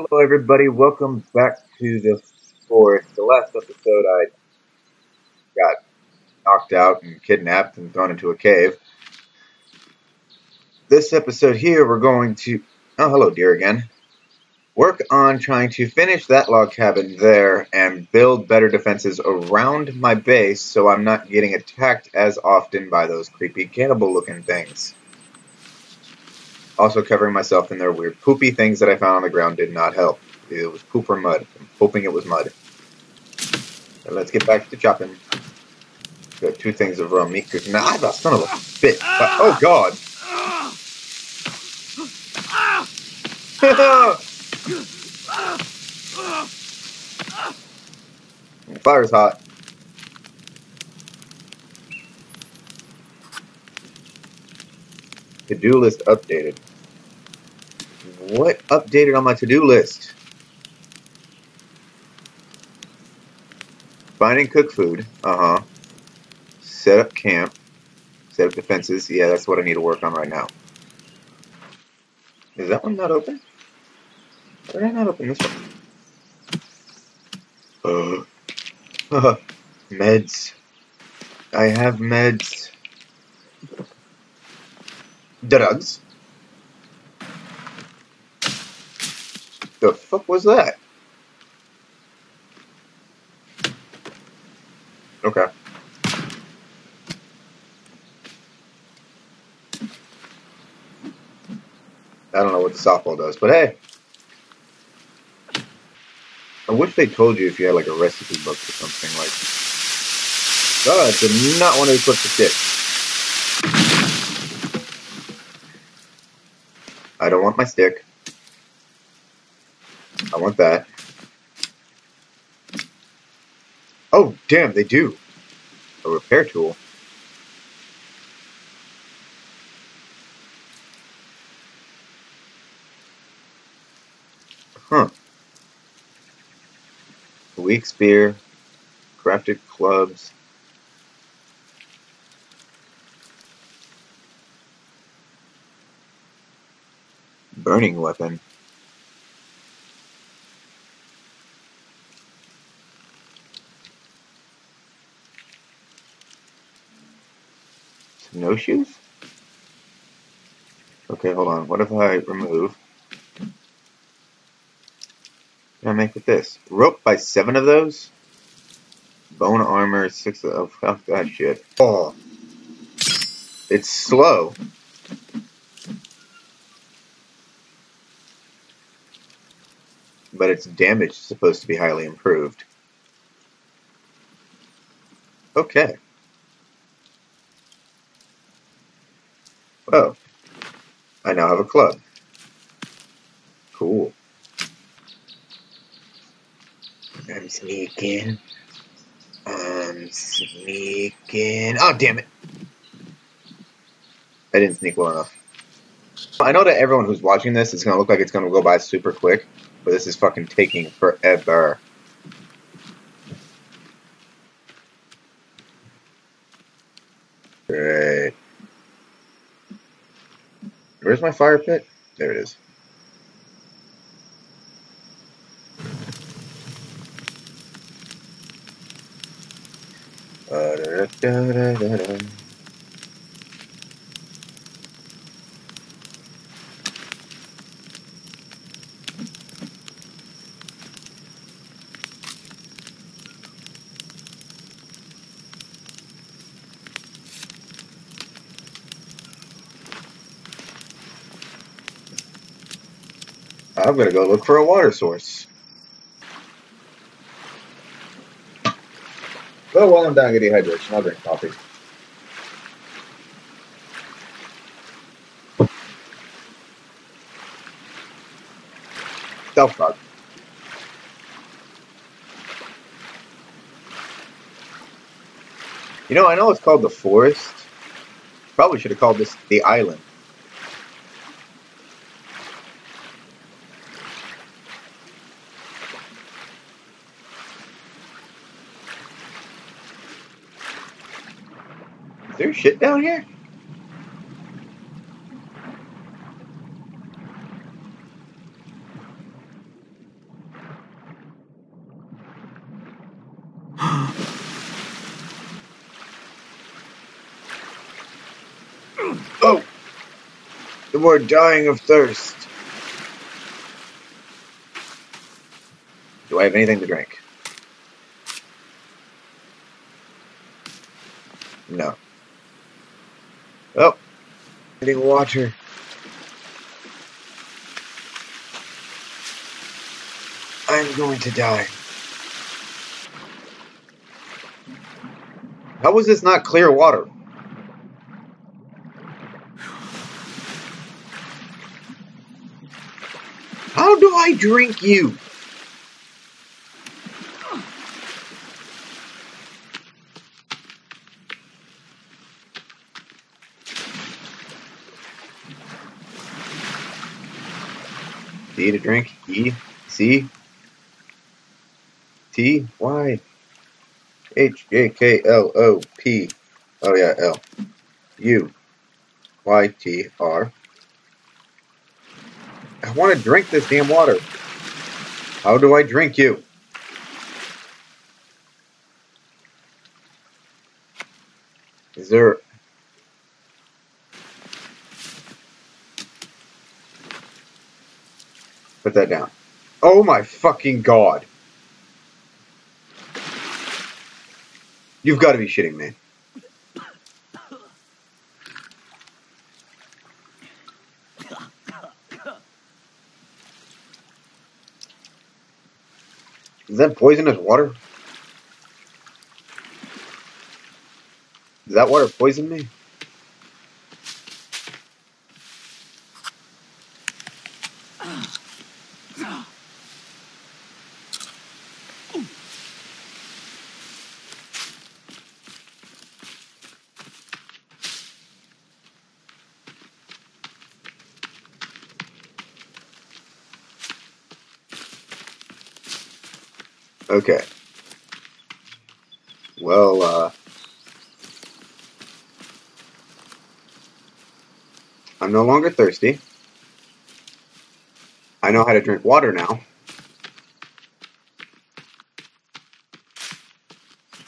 Hello, everybody. Welcome back to the forest. The last episode, I got knocked out and kidnapped and thrown into a cave. This episode here, we're going to. Oh, hello, dear, again. Work on trying to finish that log cabin there and build better defenses around my base so I'm not getting attacked as often by those creepy cannibal looking things. Also, covering myself in their weird poopy things that I found on the ground did not help. It was poop or mud. I'm hoping it was mud. Let's get back to chopping. Got two things of raw meat cooking. Nah, that son of a bitch. oh, God. Fire's hot. To-do list updated. What updated on my to-do list? Find and cook food. Uh-huh. Set up camp. Set up defenses. Yeah, that's what I need to work on right now. Is that one not open? Why did I not open this one? Uh, meds. I have meds. Drugs. The fuck was that? Okay. I don't know what the softball does, but hey. I wish they told you if you had like a recipe book or something like. God, I did not want to equip the stick. I don't want my stick. I want that. Oh, damn, they do. A repair tool. Huh. Weak spear. Crafted clubs. Burning weapon. Snowshoes? Okay, hold on. What if I remove? What I make with this? Rope by seven of those? Bone armor, six of oh, oh fuck that shit. Oh. It's slow. But its damage is supposed to be highly improved. Okay. Oh. I now have a club. Cool. I'm sneaking. I'm sneaking. Oh, damn it. I didn't sneak well enough. I know that everyone who's watching this is going to look like it's going to go by super quick, but this is fucking taking forever. Great. Where's my fire pit? There it is. Uh, da, da, da, I'm gonna go look for a water source. Well, while I'm down getting hydration, I'll drink coffee. Self talk. You know, I know it's called the forest. Probably should have called this the island. There's shit down here? oh! The more dying of thirst. Do I have anything to drink? Water. I'm going to die. How was this not clear water? How do I drink you? D to drink. E. C. T. Y. H. J. K. L. O. P. Oh yeah, L. U. Y. T. R. I want to drink this damn water. How do I drink you? Is there Put that down. Oh my fucking god. You've got to be shitting me. Is that poisonous water? Does that water poison me? Okay. Well, uh, I'm no longer thirsty. I know how to drink water now.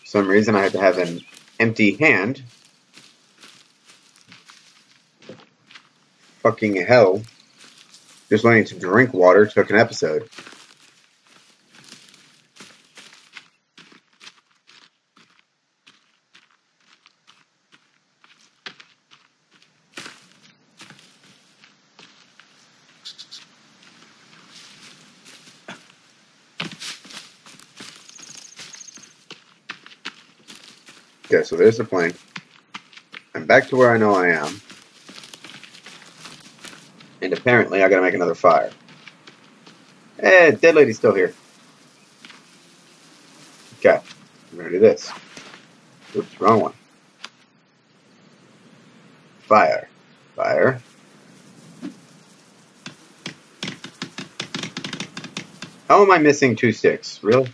For some reason, I have to have an empty hand. Fucking hell. Just learning to drink water took an episode. Okay, so there's the plane. I'm back to where I know I am. And apparently I gotta make another fire. Eh, dead lady's still here. Okay, I'm gonna do this. Oops, wrong one. Fire. Fire. How am I missing two sticks? Really?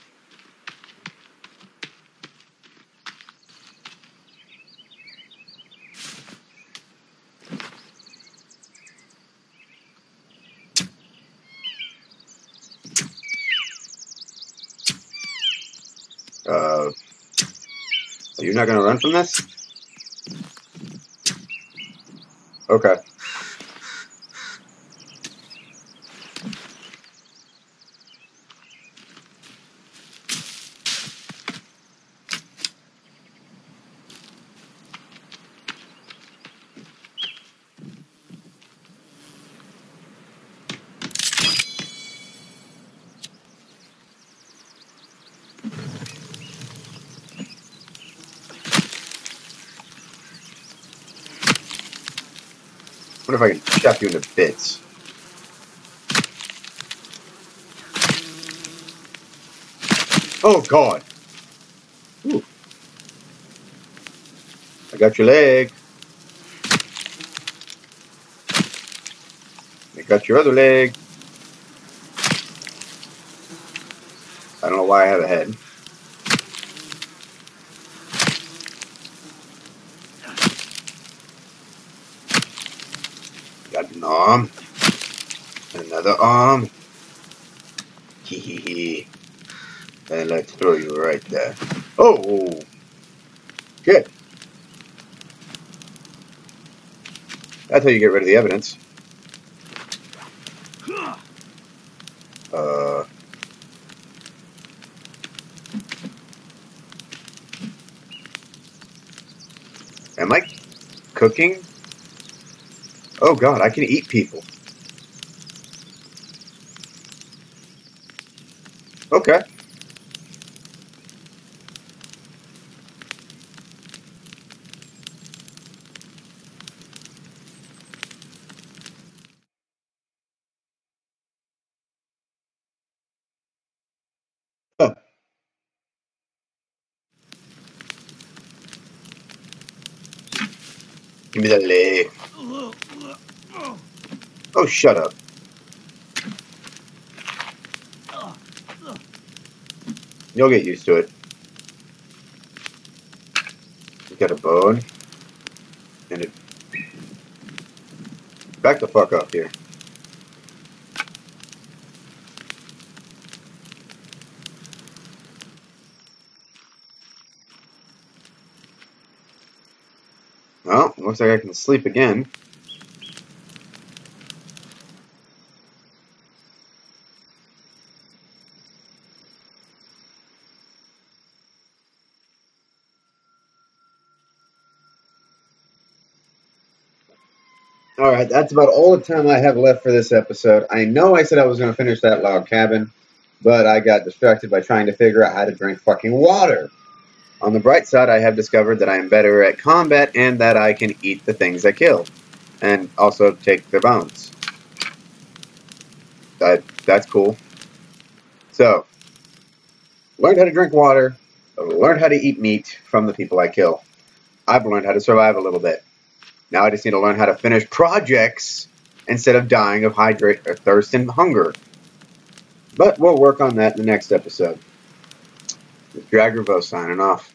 Uh, you're not going to run from this? Okay. What if I can chop you into bits? Oh god! Ooh. I got your leg. I got your other leg. I don't know why I have a head. Arm. Another arm. Hee hee hee. And let's throw you right there. Oh! Good. That's how you get rid of the evidence. Uh. Am I cooking? Oh god, I can eat people. Okay. Huh. Give me the leg. Oh, shut up. You'll get used to it. You got a bone. And it... Back the fuck up here. Well, looks like I can sleep again. Alright, that's about all the time I have left for this episode. I know I said I was going to finish that log cabin, but I got distracted by trying to figure out how to drink fucking water. On the bright side, I have discovered that I am better at combat and that I can eat the things I kill. And also take their bones. That, that's cool. So, learned how to drink water, learned how to eat meat from the people I kill. I've learned how to survive a little bit. Now I just need to learn how to finish projects instead of dying of hydrate or thirst and hunger. But we'll work on that in the next episode. Dragger signing off.